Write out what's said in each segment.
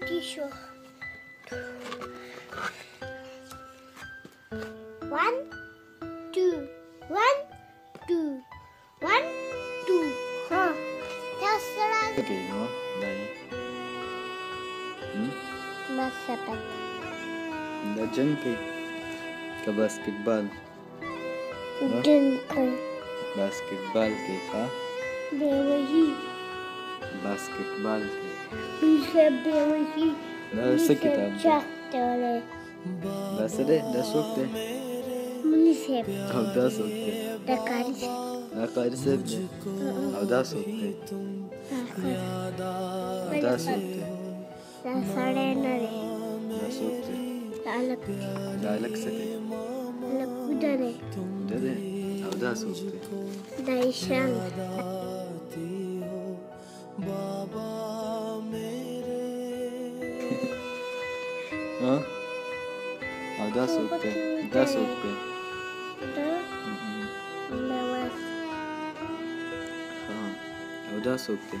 the tissue. One, two, one, two, one, two. Huh. Theo sơ Okay, no, no. Hmm? Masapet. Да джинки. Ка баскетбол. Джинки. Баскетбол ки, ха? Да, ваги. Basketball. Aw dasok de. Daishan. Ha? हाँ और दस रुपये दस रुपये हाँ और दस रुपये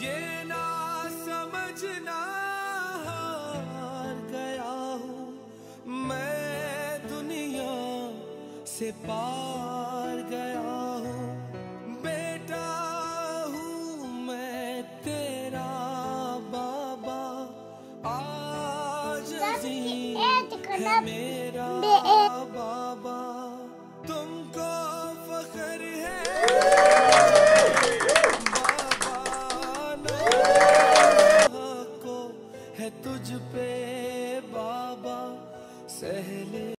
llena से पार गया हूँ। बेटा हूँ मैं तेरा बाबा। आज है मेरा बाबा। तुमको फखर है। बाबा को है तुझ पे बाबा। सहले